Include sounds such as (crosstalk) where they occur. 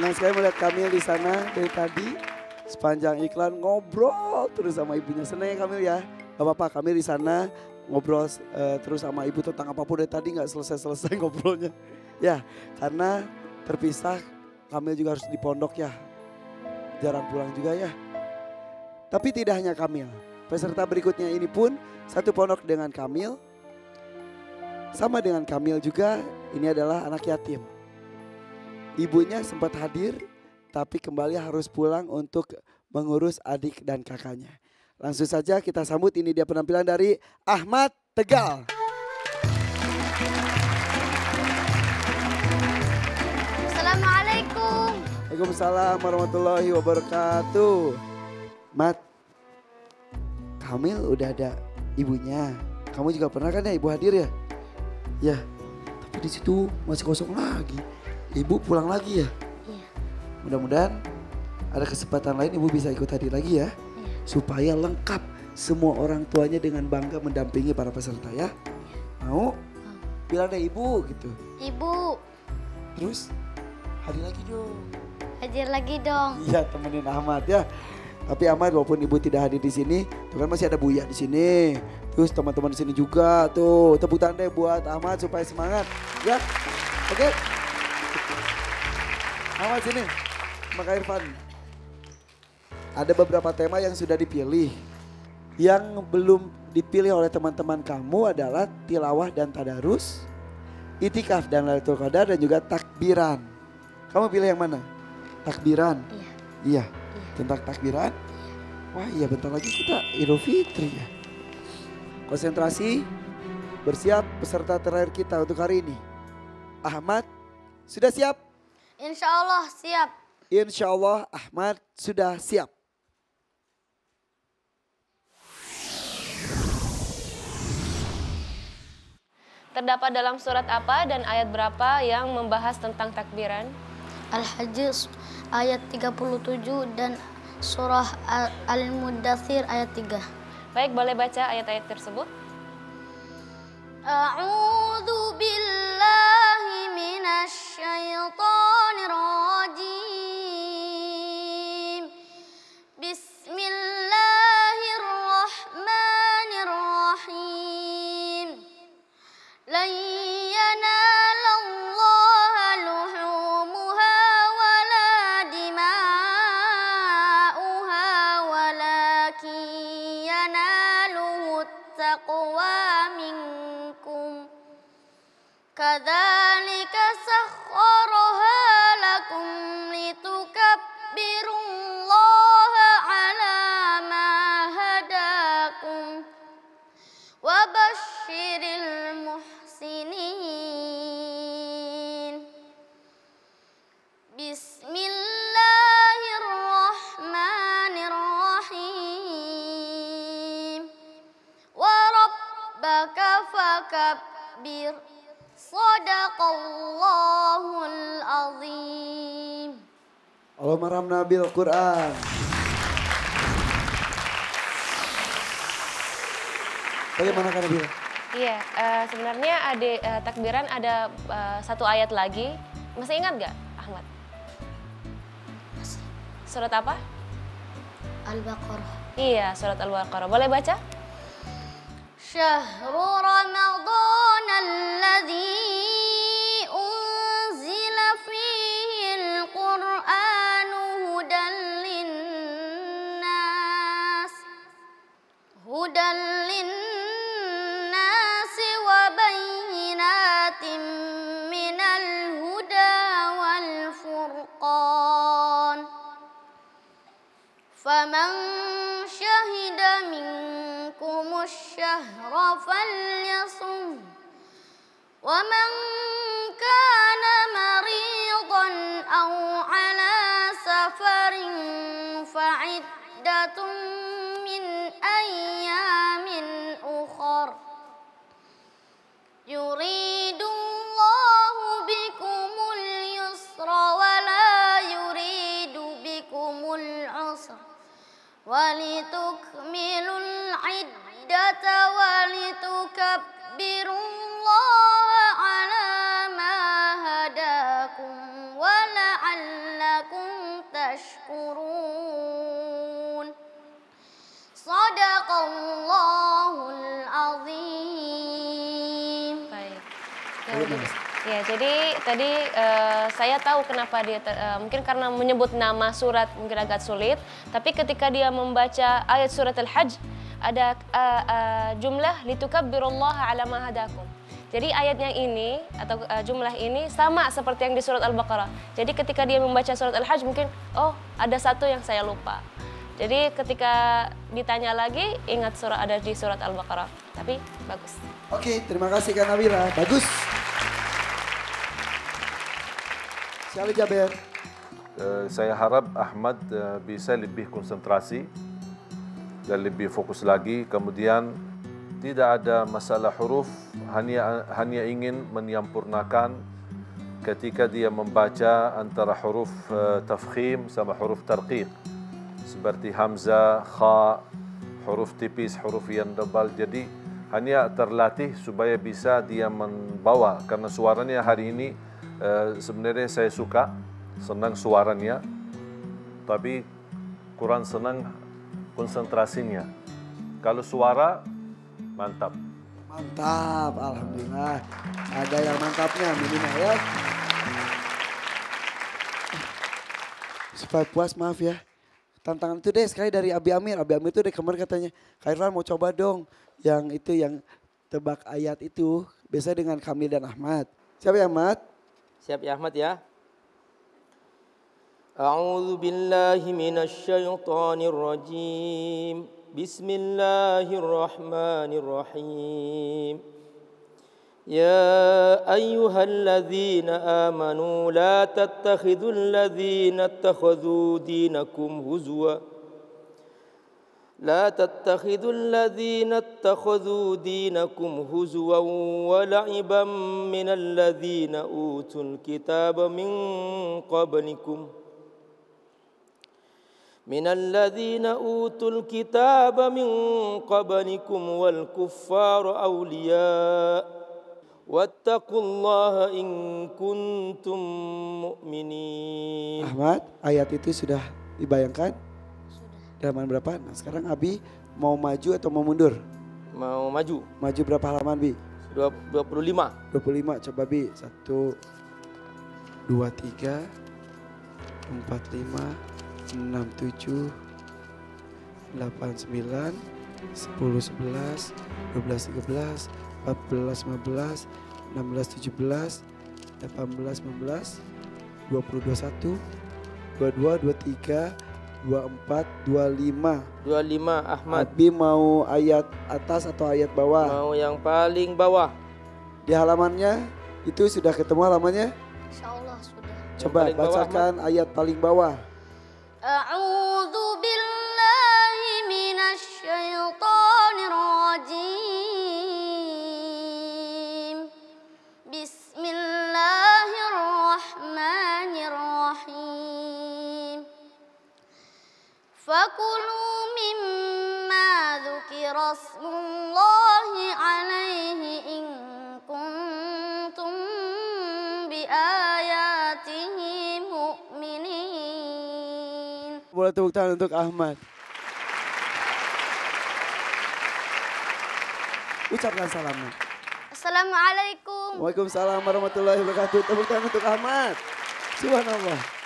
Senang sekali melihat Kamil di sana dari tadi. Sepanjang iklan ngobrol terus sama ibunya. Senang ya Kamil ya. Gak apa-apa Kamil di sana ngobrol uh, terus sama ibu tentang apa pun dari tadi nggak selesai-selesai (laughs) ngobrolnya. Ya karena terpisah Kamil juga harus di pondok ya. Jarang pulang juga ya. Tapi tidak hanya Kamil. Peserta berikutnya ini pun satu pondok dengan Kamil. Sama dengan Kamil juga ini adalah anak yatim. Ibunya sempat hadir tapi kembali harus pulang untuk mengurus adik dan kakaknya. Langsung saja kita sambut ini dia penampilan dari Ahmad Tegal. Assalamualaikum. Waalaikumsalam warahmatullahi wabarakatuh. Mat, Kamil udah ada ibunya. Kamu juga pernah kan ya ibu hadir ya? Ya, tapi di situ masih kosong lagi. Ibu pulang lagi ya? Iya. Mudah-mudahan ada kesempatan lain ibu bisa ikut hadir lagi ya. Iya. Supaya lengkap semua orang tuanya dengan bangga mendampingi para peserta ya. Mau? Bilang deh ibu gitu. Ibu, Terus hadir lagi dong. hadir lagi dong. Iya temenin Ahmad ya. Tapi Ahmad walaupun ibu tidak hadir di sini, tuh kan masih ada Buya di sini. Terus teman-teman di sini juga tuh. Tepuk tangan deh buat Ahmad supaya semangat. Ya, oke. Ahmad sini, Maka Irfan. Ada beberapa tema yang sudah dipilih. Yang belum dipilih oleh teman-teman kamu adalah tilawah dan tadarus, itikaf dan Lailatul Qadar dan juga takbiran. Kamu pilih yang mana? Takbiran. Iya. Iya, tentang takbiran. Wah iya bentar lagi kita Idul Fitri ya. Konsentrasi, bersiap peserta terakhir kita untuk hari ini. Ahmad, sudah siap? Insya Allah siap. Insya Allah Ahmad sudah siap. Terdapat dalam surat apa dan ayat berapa yang membahas tentang takbiran? Al-Hajj ayat 37 dan surah Al- Al-Mudathir ayat 3. Baik, boleh baca ayat-ayat tersebut? A'udzu billahi minasy syaithanir وبشر المحسنين بسم الله الرحمن الرحيم وربك فكبر صدق الله العظيم Allahumma ramna bil Bagaimana kan Iya, Iya, uh, sebenarnya ada uh, takbiran ada uh, satu ayat lagi. Masih ingat gak, Ahmad? Masih. Surat apa? Al-Baqarah. Iya, surat Al-Baqarah. Boleh baca? Syahrul Ramadan alladzi فمن شهد منكم الشهر فليصم ومن كان مريضا أو على سفر فعدة من أيام أخر يريد Ya, jadi tadi uh, saya tahu kenapa dia uh, mungkin karena menyebut nama surat mungkin agak sulit, tapi ketika dia membaca ayat surat Al-Hajj ada eh, eh, jumlah litukabbirullaha ala ma hadakum. Jadi ayatnya ini atau eh, jumlah ini sama seperti yang di surat Al-Baqarah. Jadi ketika dia membaca surat Al-Hajj mungkin oh ada satu yang saya lupa. Jadi ketika ditanya lagi ingat surat ada di surat Al-Baqarah. Tapi bagus. Oke, terima kasih Kak Nabila. Bagus. Sekali Jaber. Eh, saya harap Ahmad eh, bisa lebih konsentrasi dan lebih fokus lagi. Kemudian tidak ada masalah huruf, hanya hanya ingin menyampurnakan ketika dia membaca antara huruf eh, tafkhim sama huruf tarqiq. Seperti hamzah, kha, huruf tipis, huruf yang tebal. Jadi hanya terlatih supaya bisa dia membawa karena suaranya hari ini eh, sebenarnya saya suka senang suaranya tapi kurang senang konsentrasinya kalau suara mantap Mantap, Alhamdulillah. Ada yang mantapnya minimal ya. Supaya puas maaf ya. Tantangan itu deh sekali dari Abi Amir. Abi Amir itu dari kemarin katanya, Kak Irfan mau coba dong yang itu yang tebak ayat itu. Biasanya dengan Kamil dan Ahmad. Siapa ya Ahmad? Siap ya Ahmad ya. أعوذ بالله من الشيطان الرجيم. بسم الله الرحمن الرحيم. يا أيها الذين آمنوا لا تتخذوا الذين اتخذوا دينكم هزوا. لا تتخذوا الذين اتخذوا دينكم هزوا ولعبا من الذين أوتوا الكتاب من قبلكم. من الذين أوتوا الكتاب من قبلكم والكفار أولياء واتقوا الله إن كنتم مؤمنين Ahmad, ayat itu sudah dibayangkan? Sudah. Halaman berapa? Nah sekarang Abi mau maju atau mau mundur? mau maju Maju berapa halaman Bi? Dua- 25 25 coba Bi. Satu, dua, tiga, empat, lima, enam, tujuh, delapan, sembilan, sepuluh, sebelas, dua belas, tiga belas, empat belas, lima belas, enam belas, tujuh belas, delapan belas, sembilan belas, dua puluh, dua satu, dua dua, dua tiga, dua empat, dua lima. 25 Ahmad Abi mau ayat atas atau ayat bawah? mau yang paling bawah Di halamannya itu sudah ketemu halamannya? Insya Allah sudah. Coba bacakan ayat paling bawah. الله عليه إن كنتم بآياته مؤمنين Boleh tepuk tangan untuk Ahmad. Ucapkan salamnya. Assalamualaikum Waalaikumsalam warahmatullahi wabarakatuh. Tepuk tangan untuk Ahmad. Subhanallah.